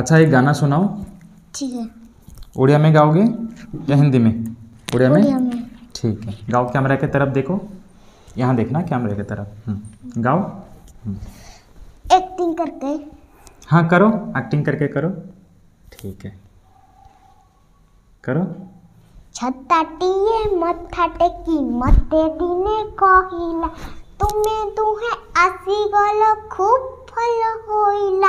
अच्छा एक गाना सुनाओ ठीक है उड़िया में गाओगे या हिंदी में उड़िया में ठीक है गाओ कैमरा के तरफ देखो यहाँ देखना कैमरे के तरफ हम्म। गाओ एक्टिंग हम्म। करके हाँ करो एक्टिंग करके करो ठीक है करो छत्ताटिए मत्था टेकी मत्ते दिने कोहिला तुम्हें तू है असी गोलो खूब ସଫଳ ହୋଇଲା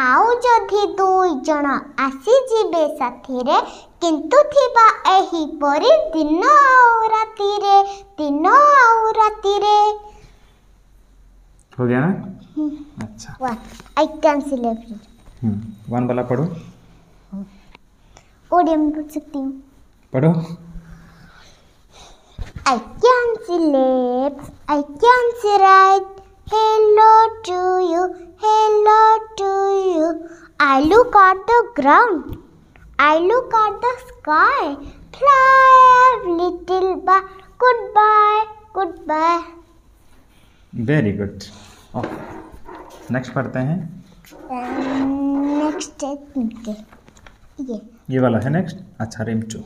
ଆଉ ଯଦି ଦୁଇ ଜଣ ଆସିଯିବେ ସାଥିରେ କିନ୍ତୁ ଥିବା ଏହିପରି ଦିନ ଆଉ ରାତିରେ ଦିନ ଆଉ ରାତିରେ हो गया ना अच्छा I can celebrate hmm one वाला पढ़ो ओडिया में पढ़ सकती हूँ पढ़ो I can sleep, I can write, hello to you, hello to you. I look at the ground, I look at the sky. Fly up, little bird, goodbye, goodbye. Very good. Okay. Next पढ़ते हैं next ये ये वाला है next. अच्छा रिम्चू.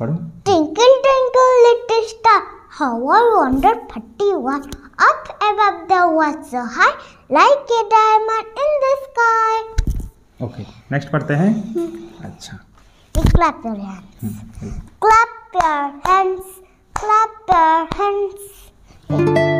पढ़ो Twinkle twinkle little star. hover under putty was up above the watch so high like a diamond in the sky. Okay, next पढ़ते हैं. अच्छा. Clap your hands. Clap your hands. Clap your hands.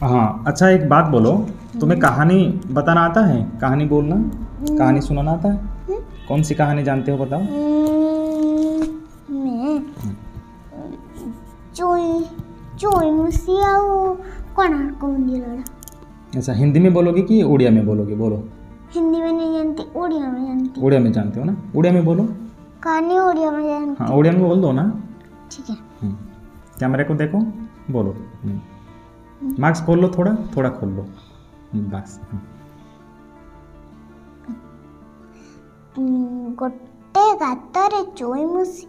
हाँ अच्छा एक बात बोलो तुम्हें कहानी बताना आता है कहानी बोलना कहानी सुनाना आता है कौन सी कहानी जानते हो बताओ हम्म, अच्छा हिंदी में बोलोगे कि उड़िया में बोलोगे बोलो हिंदी में नहीं जानती उड़िया में जानती उड़िया में जानते हो ना उड़िया में बोलो कहानी उड़िया में जानती हाँ उड़िया में बोल दो ना ठीक है हम्म। कैमरे को देखो बोलो हम्म। मार्क्स खोल लो थोड़ा थोड़ा खोल लो बस ଗୋଟେ ଗାତରେ ଚୋଇ ମୁସି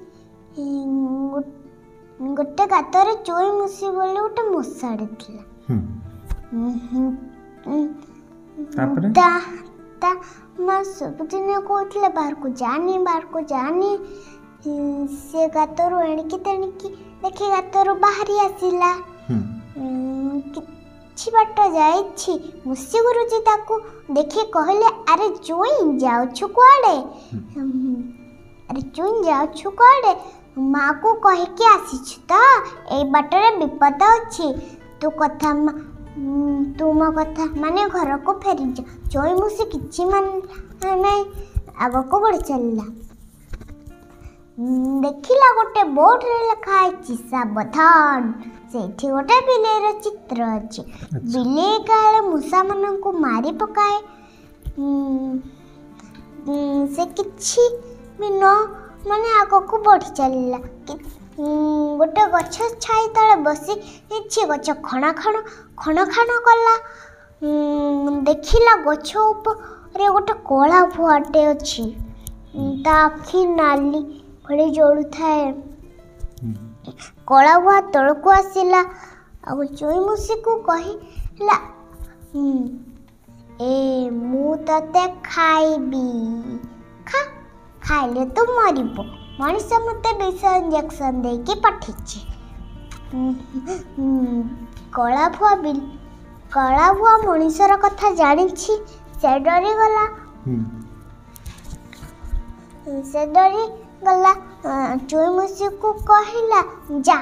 ଗୋଟେ ଗାତରେ ଚୋଇ ମୁସି ବୋଲି ଗୋଟେ ମଶାଟେ ଥିଲା ତାପରେ ତା ମା ସବୁଦିନ କହୁଥିଲେ ବାହାରକୁ ଯାନି ବାହାରକୁ ଯାନି ସେ ଗାତରୁ ଏଣିକି ତେଣିକି ଦେଖି ଗାତରୁ ବାହାରି ଆସିଲା କିଛି ବାଟ ଯାଇଛି ମୁସି ଗୁରୁଜୀ ତାକୁ ଦେଖି କହିଲେ ଆରେ ଚୁଇଁ ଯାଉଛୁ କୁଆଡ଼େ ଆରେ ଚୁଇଁ ଯାଉଛୁ କୁଆଡ଼େ ମାଆକୁ କହିକି ଆସିଛୁ ତ ଏଇ ବାଟରେ ବିପଦ ଅଛି ତୁ କଥା ତୁ ମୋ କଥା ମାନେ ଘରକୁ ଫେରିଯା ଜୋଇ ମୁସି କିଛି ମାନେ ନାହିଁ ଆଗକୁ ବଢ଼ି ଚାଲିଲା ଦେଖିଲା ଗୋଟେ ବୋର୍ଡ଼ରେ ଲେଖା ହେଇଛି ସାବଧାନ ସେଇଠି ଗୋଟେ ବିଲେଇର ଚିତ୍ର ଅଛି ବିଲେଇ କାଳେ ମୂଷାମାନଙ୍କୁ ମାରି ପକାଏ ସେ କିଛି ବି ନ ମାନେ ଆଗକୁ ବଢ଼ି ଚାଲିଲା ଗୋଟେ ଗଛ ଛାଇ ତଳେ ବସି କିଛି ଗଛ ଖଣାଖଣ ଖଣ ଖଣ ଖାଣ କଲା ଦେଖିଲା ଗଛ ଉପରେ ଗୋଟେ କଳା ଭୁଆଟେ ଅଛି ତା ଆଖି ନାଲି ଭଳି ଜଳୁଥାଏ କଳାବୁଆ ତଳକୁ ଆସିଲା ଆଉ ଚୁଇଁ ମୁଷିକୁ କହିଲା ଏ ମୁଁ ତତେ ଖାଇବି ଖା ଖାଇଲେ ତୁ ମରିବ ମଣିଷ ମୋତେ ବିଷ ଇଞ୍ଜେକ୍ସନ୍ ଦେଇକି ପଠେଇଛି କଳାଭୁଆ କଳାଭୁଆ ମଣିଷର କଥା ଜାଣିଛି ସେ ଡରିଗଲା ସେ ଡରିଗଲା ଚୁଇଁ ମୁଷିକୁ କହିଲା ଯା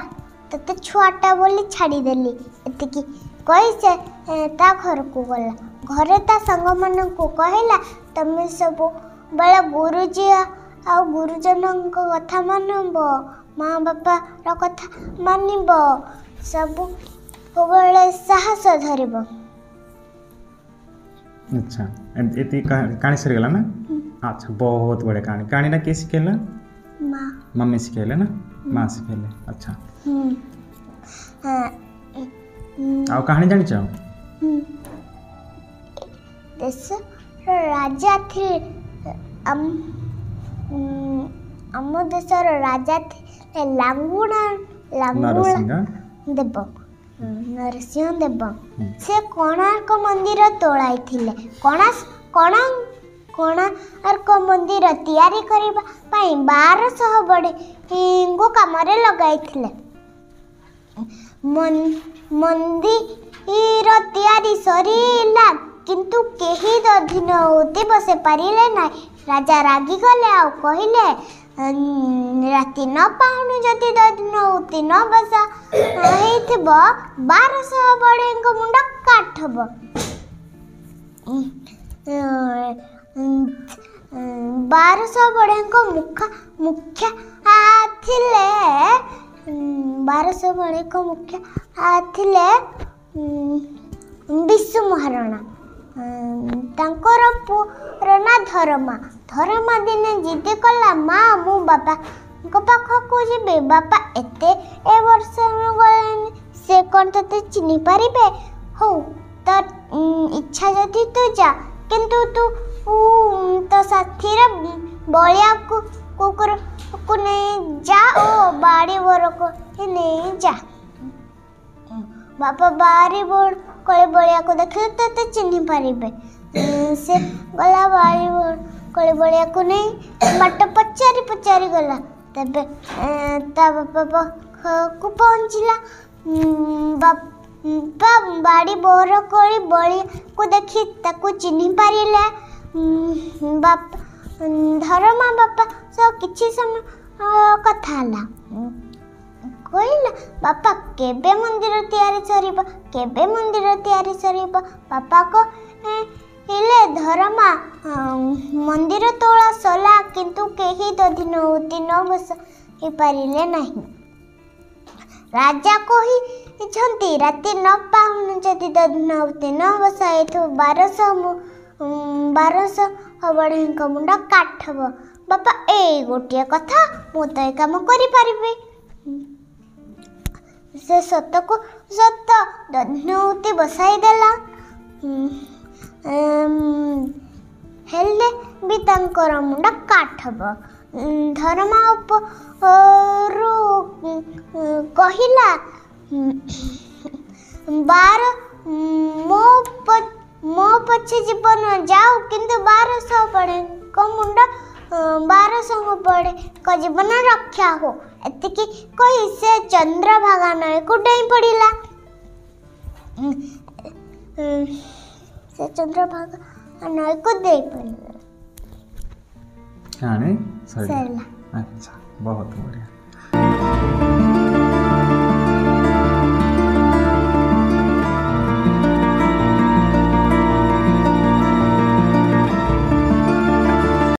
ତୋତେ ଛୁଆଟା ବୋଲି ଛାଡ଼ିଦେଲି ଏତିକି କହି ସେ ତା ଘରକୁ ଗଲା ଘରେ ତା ସାଙ୍ଗମାନଙ୍କୁ କହିଲା ତମେ ସବୁବେଳେ ଗୁରୁଜୀ ଆଉ ଗୁରୁଜନଙ୍କ କଥା ମାନିବ ମା ବାପାର କଥା ମାନିବ ସବୁବେଳେ ସାହସ ଧରିବ अच्छा ये कहानी सर गला ना अच्छा बहुत बड़े कहानी कहानी ना किस खेला माँ मम्मी सिखेले ना माँ सिखेले अच्छा ଆଉ କାହାଣୀ ଜାଣିଛ ଦେଶର ରାଜା ଥିଲେ ଆମ ଦେଶର ରାଜା ଥିଲେ ଲାଙ୍ଗୁଣା ଲାଙ୍ଗୁଣା ଦେବ ନରସିଂହ ଦେବ ସେ କୋଣାର୍କ ମନ୍ଦିର ତୋଳାଇଥିଲେ କୋଣା କୋଣାର୍କ କୋଣାର୍କ ମନ୍ଦିର ତିଆରି କରିବା ପାଇଁ ବାରଶହ ବଡ଼ିଙ୍କୁ କାମରେ ଲଗାଇଥିଲେ ମନ୍ଦିର ତିଆରି ସରିଲା କିନ୍ତୁ କେହି ଦଧିନ ଉଦି ବସେ ପାରିଲେ ନାହିଁ ରାଜା ରାଗିଗଲେ ଆଉ କହିଲେ ରାତି ନ ପାଉନୁ ଯଦି ଦଧିନ ଉତି ନ ବସ ହେଇଥିବ ବାରଶହ ବଡ଼ିଙ୍କ ମୁଣ୍ଡ କାଠ ହବ ବାରଶହ ବଢ଼େଙ୍କ ମୁଖା ମୁଖ୍ୟ ଥିଲେ ବାରଶହ ବଢ଼େଙ୍କ ମୁଖ୍ୟ ଥିଲେ ବିଶୁ ମହାରଣା ତାଙ୍କର ପୁରନା ଧରମା ଧରମା ଦିନେ ଜିଦି କଲା ମା ମୁଁ ବାପାଙ୍କ ପାଖକୁ ଯିବି ବାପା ଏତେ ଏ ବର୍ଷ ଗଲେନି ସେ କ'ଣ ତୋତେ ଚିହ୍ନି ପାରିବେ ହଉ ତ ଇଚ୍ଛା ଯଦି ତୁ ଯା କିନ୍ତୁ ତୁ तो सथिर बलिया कुकुर को नहीं जा बाड़ी बोर को नहीं जा बापा बारी बोर कले बलिया को देखिए तो तो चिन्ह पारे से गला बारी बोर कले बलिया को नहीं बाट पचारि पचारि गला तबे ता बापा को पहुंचला बाप बाड़ी बोर कले बलिया को देखी ताको चिन्ह पारे ବାପା ଧରମା ବାପା ସହ କିଛି ସମୟ କଥା ହେଲା କହିଲା ବାପା କେବେ ମନ୍ଦିର ତିଆରି ସରିବ କେବେ ମନ୍ଦିର ତିଆରି ସରିବ ବାପା କହିଲେ ଧରମା ମନ୍ଦିର ତୋଳା ସଲା କିନ୍ତୁ କେହି ଦଧି ନ ଉଦିନ ହେଇପାରିଲେ ନାହିଁ ରାଜା କହିଛନ୍ତି ରାତି ନ ପାଉନୁ ଯଦି ଦଧି ନ ବସା ହେଇଥିବ ବାରଶହ ମୁଁ ବାରଶହ ବଢ଼େଇଙ୍କ ମୁଣ୍ଡ କାଠ ହେବ ବାପା ଏଇ ଗୋଟିଏ କଥା ମୁଁ ତ ଏ କାମ କରିପାରିବି ସେ ସତକୁ ସତ ଦନ୍ୟଉତି ବସାଇ ଦେଲା ହେଲେ ବି ତାଙ୍କର ମୁଣ୍ଡ କାଠ ହେବ ଧରମା ଉପରୁ କହିଲା ବାର ମୋ ମୋ ପଛେ ଜୀବନ ଯାଉ କିନ୍ତୁ ବାରଶହ ପଡ଼େ କ ମୁଣ୍ଡ ବାରଶହ ପଡ଼େ କ ଜୀବନ ରକ୍ଷା ହୋ ଏତିକି କହି ସେ ଚନ୍ଦ୍ରଭାଗା ନଈକୁ ଡେଇଁ ପଡ଼ିଲା ସେ ଚନ୍ଦ୍ରଭାଗା ନଈକୁ ଦେଇ ପଡ଼ିଲା कहानी सही अच्छा बहुत बढ़िया